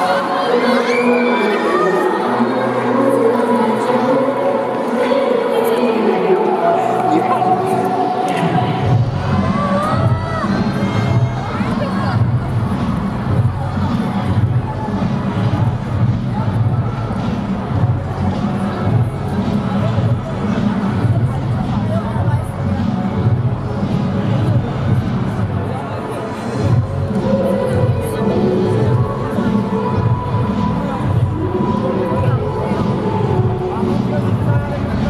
Thank ờ. you. Thank you.